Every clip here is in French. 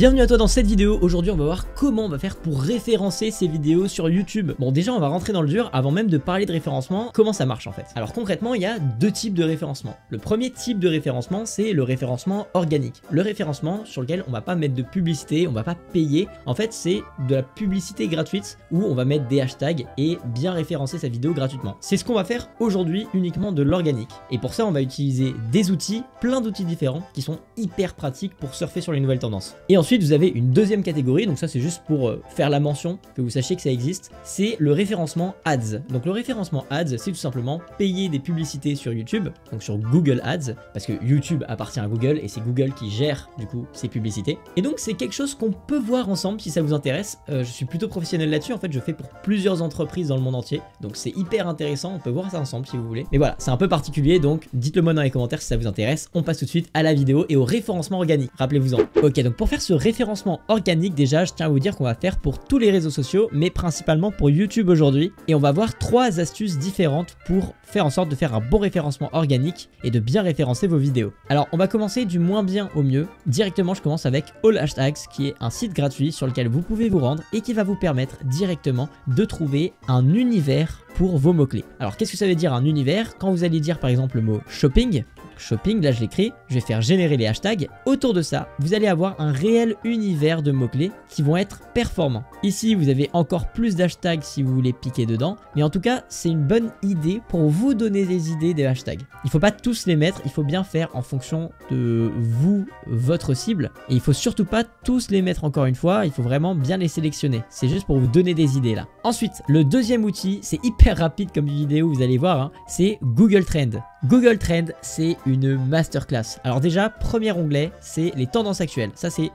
Bienvenue à toi dans cette vidéo, aujourd'hui on va voir comment on va faire pour référencer ces vidéos sur YouTube. Bon déjà on va rentrer dans le dur avant même de parler de référencement, comment ça marche en fait? Alors concrètement il y a deux types de référencement. Le premier type de référencement c'est le référencement organique. Le référencement sur lequel on va pas mettre de publicité, on va pas payer. En fait c'est de la publicité gratuite où on va mettre des hashtags et bien référencer sa vidéo gratuitement. C'est ce qu'on va faire aujourd'hui uniquement de l'organique. Et pour ça on va utiliser des outils, plein d'outils différents qui sont hyper pratiques pour surfer sur les nouvelles tendances. Et ensuite, vous avez une deuxième catégorie, donc ça c'est juste pour euh, faire la mention, que vous sachiez que ça existe, c'est le référencement Ads. Donc le référencement Ads, c'est tout simplement payer des publicités sur YouTube, donc sur Google Ads, parce que YouTube appartient à Google et c'est Google qui gère du coup ces publicités. Et donc c'est quelque chose qu'on peut voir ensemble si ça vous intéresse. Euh, je suis plutôt professionnel là-dessus, en fait je fais pour plusieurs entreprises dans le monde entier, donc c'est hyper intéressant, on peut voir ça ensemble si vous voulez. Mais voilà, c'est un peu particulier, donc dites-le moi dans les commentaires si ça vous intéresse. On passe tout de suite à la vidéo et au référencement organique, rappelez-vous-en. Ok, donc pour faire ce référencement organique, déjà, je tiens à vous dire qu'on va faire pour tous les réseaux sociaux, mais principalement pour YouTube aujourd'hui. Et on va voir trois astuces différentes pour faire en sorte de faire un bon référencement organique et de bien référencer vos vidéos. Alors, on va commencer du moins bien au mieux. Directement, je commence avec All Hashtags, qui est un site gratuit sur lequel vous pouvez vous rendre et qui va vous permettre directement de trouver un univers vos mots-clés. Alors qu'est-ce que ça veut dire un univers? Quand vous allez dire par exemple le mot shopping, shopping, là je l'écris, je vais faire générer les hashtags. Autour de ça, vous allez avoir un réel univers de mots-clés qui vont être performants. Ici, vous avez encore plus d'hashtags si vous voulez piquer dedans, mais en tout cas, c'est une bonne idée pour vous donner des idées des hashtags. Il faut pas tous les mettre, il faut bien faire en fonction de vous, votre cible, et il faut surtout pas tous les mettre encore une fois, il faut vraiment bien les sélectionner. C'est juste pour vous donner des idées là. Ensuite, le deuxième outil, c'est hyper rapide comme vidéo, vous allez voir, hein, c'est Google Trend. Google Trend, c'est une masterclass. Alors déjà, premier onglet, c'est les tendances actuelles. Ça, c'est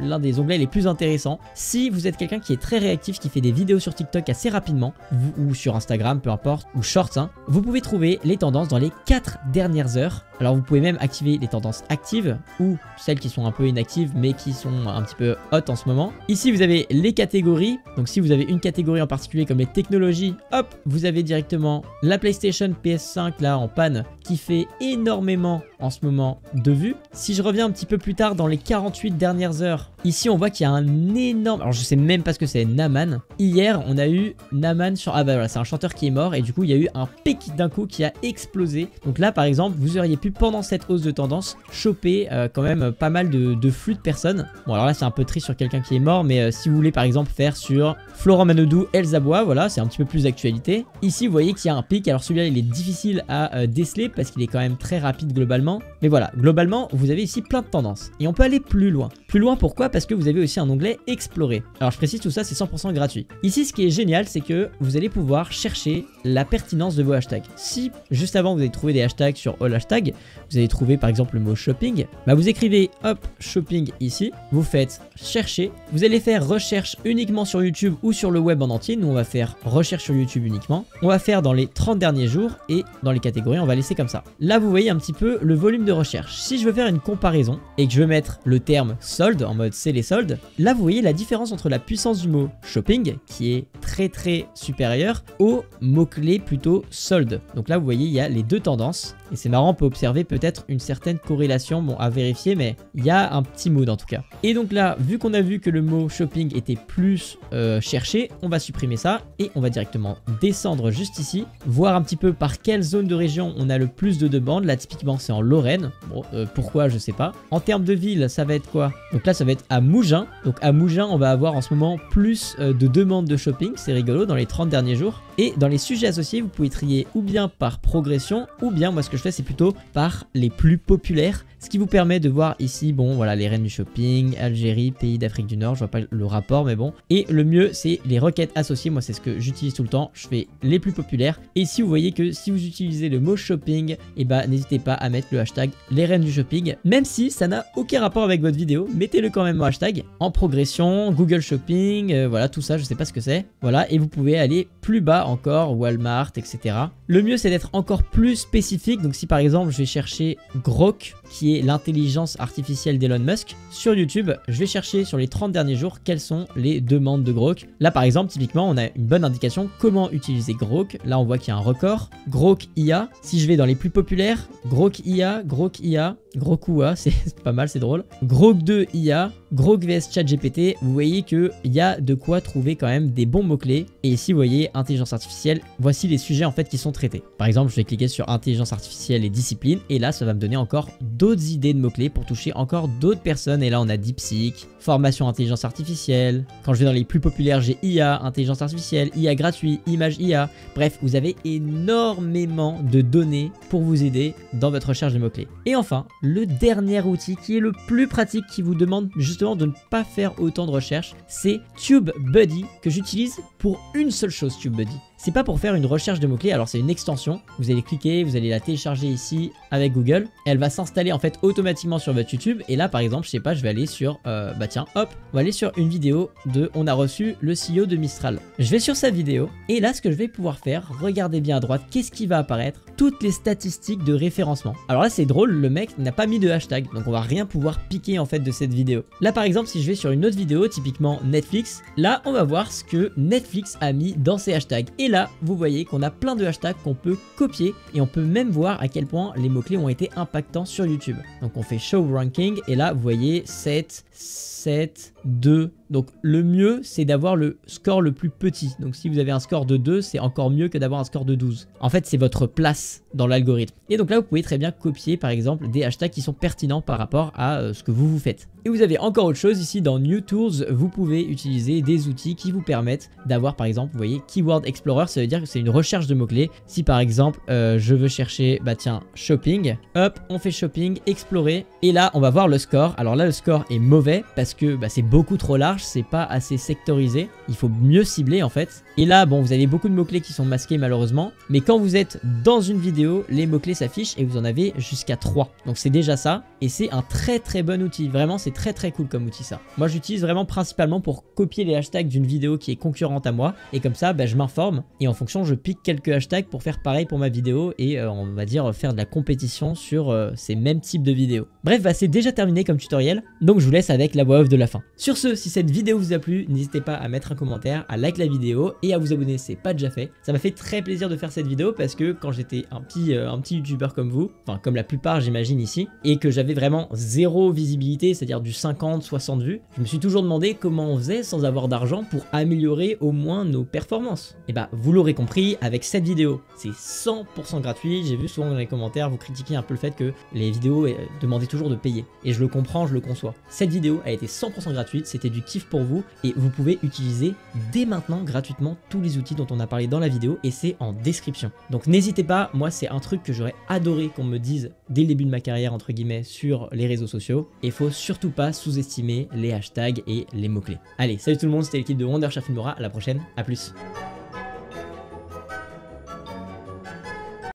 l'un des onglets les plus intéressants. Si vous êtes quelqu'un qui est très réactif, qui fait des vidéos sur TikTok assez rapidement, ou sur Instagram, peu importe, ou Shorts, hein, vous pouvez trouver les tendances dans les 4 dernières heures. Alors vous pouvez même activer les tendances actives, ou celles qui sont un peu inactives, mais qui sont un petit peu hot en ce moment. Ici, vous avez les catégories. Donc si vous avez une catégorie en particulier comme les technologies, hop, vous avez directement la PlayStation PS5 là en panne qui fait énormément en ce moment de vues. Si je reviens un petit peu plus tard dans les 48 dernières heures, ici on voit qu'il y a un énorme... Alors je sais même pas ce que c'est Naman. Hier on a eu Naman sur... Ah bah voilà c'est un chanteur qui est mort et du coup il y a eu un pic d'un coup qui a explosé. Donc là par exemple vous auriez pu pendant cette hausse de tendance choper euh, quand même pas mal de, flux de personnes. Bon alors là c'est un peu triste sur quelqu'un qui est mort mais euh, si vous voulez par exemple faire sur Florent Manodou, Elsa Bois, voilà c'est un petit peu plus d'actualité. Ici vous voyez qu'il y a un pic. Alors celui-là il est difficile à euh, déceler parce qu'il est quand même très rapide globalement. Mais voilà, globalement, vous avez ici plein de tendances. Et on peut aller plus loin. Plus loin pourquoi? Parce que vous avez aussi un onglet Explorer. Alors je précise tout ça, c'est 100% gratuit. Ici, ce qui est génial, c'est que vous allez pouvoir chercher la pertinence de vos hashtags. Si juste avant vous avez trouvé des hashtags sur All Hashtags, vous avez trouvé par exemple le mot shopping, bah vous écrivez hop shopping ici, vous faites chercher, vous allez faire recherche uniquement sur YouTube ou sur le web en entier. Nous on va faire recherche sur YouTube uniquement. On va faire dans les 30 derniers jours et dans les catégories on va laisser comme ça. Là vous voyez un petit peu le volume de recherche. Si je veux faire une comparaison et que je veux mettre le terme solde en mode c'est les soldes, là vous voyez la différence entre la puissance du mot shopping qui est très très supérieure au mot-clé plutôt solde. Donc là vous voyez il y a les deux tendances et c'est marrant on peut observer peut-être une certaine corrélation, bon à vérifier mais il y a un petit mood en tout cas. Et donc là vu qu'on a vu que le mot shopping était plus euh, cherché, on va supprimer ça et on va directement descendre juste ici, voir un petit peu par quelle zone de région on a le plus de demandes. Là typiquement c'est en Lorraine, bon euh, pourquoi je sais pas. En termes de ville ça va être quoi? Donc là ça va être à Mougins, donc à Mougins on va avoir en ce moment plus euh, de demandes de shopping, c'est rigolo dans les 30 derniers jours. Et dans les sujets associés vous pouvez trier ou bien par progression ou bien moi ce que je fais c'est plutôt par les plus populaires ce qui vous permet de voir ici, bon, voilà, les reines du shopping, Algérie, pays d'Afrique du Nord, je vois pas le rapport, mais bon. Et le mieux, c'est les requêtes associées. Moi, c'est ce que j'utilise tout le temps. Je fais les plus populaires. Et si vous voyez que si vous utilisez le mot shopping, et eh ben, n'hésitez pas à mettre le hashtag les reines du shopping. Même si ça n'a aucun rapport avec votre vidéo, mettez-le quand même au hashtag. En progression, Google Shopping, euh, voilà, tout ça, je sais pas ce que c'est. Voilà, et vous pouvez aller plus bas encore, Walmart, etc. Le mieux, c'est d'être encore plus spécifique. Donc, si par exemple, je vais chercher Grok, qui est l'intelligence artificielle d'Elon Musk. Sur YouTube, je vais chercher sur les 30 derniers jours quelles sont les demandes de Grok. Là par exemple, typiquement, on a une bonne indication comment utiliser Grok. Là on voit qu'il y a un record. Grok IA. Si je vais dans les plus populaires, Grok IA, Grok IA, Gros coup A, c'est pas mal, c'est drôle. Grog 2 IA, Grog vs ChatGPT, vous voyez qu'il y a de quoi trouver quand même des bons mots-clés. Et ici, vous voyez, intelligence artificielle, voici les sujets en fait qui sont traités. Par exemple, je vais cliquer sur intelligence artificielle et discipline, et là, ça va me donner encore d'autres idées de mots-clés pour toucher encore d'autres personnes. Et là, on a DeepSeek, formation intelligence artificielle. Quand je vais dans les plus populaires, j'ai IA, intelligence artificielle, IA gratuit, image IA. Bref, vous avez énormément de données pour vous aider dans votre recherche de mots-clés. Et enfin, le dernier outil qui est le plus pratique, qui vous demande justement de ne pas faire autant de recherches, c'est TubeBuddy que j'utilise pour une seule chose TubeBuddy. C'est pas pour faire une recherche de mots-clés, alors c'est une extension. Vous allez cliquer, vous allez la télécharger ici avec Google. Elle va s'installer en fait automatiquement sur votre YouTube. Et là par exemple, je sais pas, je vais aller sur, euh, bah tiens, hop, on va aller sur une vidéo de On a reçu le CEO de Mistral. Je vais sur cette vidéo et là ce que je vais pouvoir faire, regardez bien à droite, qu'est-ce qui va apparaître? Toutes les statistiques de référencement. Alors là c'est drôle, le mec n'a pas mis de hashtag, donc on va rien pouvoir piquer en fait de cette vidéo. Là par exemple, si je vais sur une autre vidéo, typiquement Netflix, là on va voir ce que Netflix a mis dans ses hashtags. Là, vous voyez qu'on a plein de hashtags qu'on peut copier et on peut même voir à quel point les mots-clés ont été impactants sur YouTube. Donc on fait Show Ranking et là, vous voyez 7, 7, 2. Donc le mieux, c'est d'avoir le score le plus petit. Donc si vous avez un score de 2, c'est encore mieux que d'avoir un score de 12. En fait, c'est votre place dans l'algorithme. Et donc là, vous pouvez très bien copier, par exemple, des hashtags qui sont pertinents par rapport à euh, ce que vous vous faites. Et vous avez encore autre chose ici dans New Tools, vous pouvez utiliser des outils qui vous permettent d'avoir par exemple, vous voyez, Keyword Explorer, ça veut dire que c'est une recherche de mots-clés. Si par exemple, euh, je veux chercher, bah tiens, shopping, hop, on fait shopping, explorer, et là, on va voir le score. Alors là, le score est mauvais parce que bah, c'est beaucoup trop large, c'est pas assez sectorisé, il faut mieux cibler en fait. Et là, bon, vous avez beaucoup de mots-clés qui sont masqués malheureusement, mais quand vous êtes dans une vidéo, les mots-clés s'affichent et vous en avez jusqu'à 3. Donc c'est déjà ça, et c'est un très très bon outil, vraiment c'est très très cool comme outil ça. Moi j'utilise vraiment principalement pour copier les hashtags d'une vidéo qui est concurrente à moi, et comme ça, bah, je m'informe, et en fonction, je pique quelques hashtags pour faire pareil pour ma vidéo, et euh, on va dire faire de la compétition sur euh, ces mêmes types de vidéos. Bref, bah, c'est déjà terminé comme tutoriel, donc je vous laisse avec la voix off de la fin. Sur ce, si cette vidéo vous a plu, n'hésitez pas à mettre un commentaire, à like la vidéo, et à vous abonner, c'est pas déjà fait. Ça m'a fait très plaisir de faire cette vidéo parce que quand j'étais un petit, euh, un petit youtubeur comme vous, enfin comme la plupart j'imagine ici, et que j'avais vraiment zéro visibilité, c'est-à-dire du 50-60 vues, je me suis toujours demandé comment on faisait sans avoir d'argent pour améliorer au moins nos performances. Et bah vous l'aurez compris avec cette vidéo, c'est 100% gratuit, j'ai vu souvent dans les commentaires vous critiquer un peu le fait que les vidéos demandaient toujours de payer, et je le comprends, je le conçois. Cette vidéo a été 100% gratuite, c'était du pour vous, et vous pouvez utiliser dès maintenant gratuitement tous les outils dont on a parlé dans la vidéo et c'est en description. Donc n'hésitez pas, moi c'est un truc que j'aurais adoré qu'on me dise dès le début de ma carrière entre guillemets sur les réseaux sociaux et faut surtout pas sous-estimer les hashtags et les mots-clés. Allez, salut tout le monde, c'était l'équipe de Wonder Filmora, à la prochaine, à plus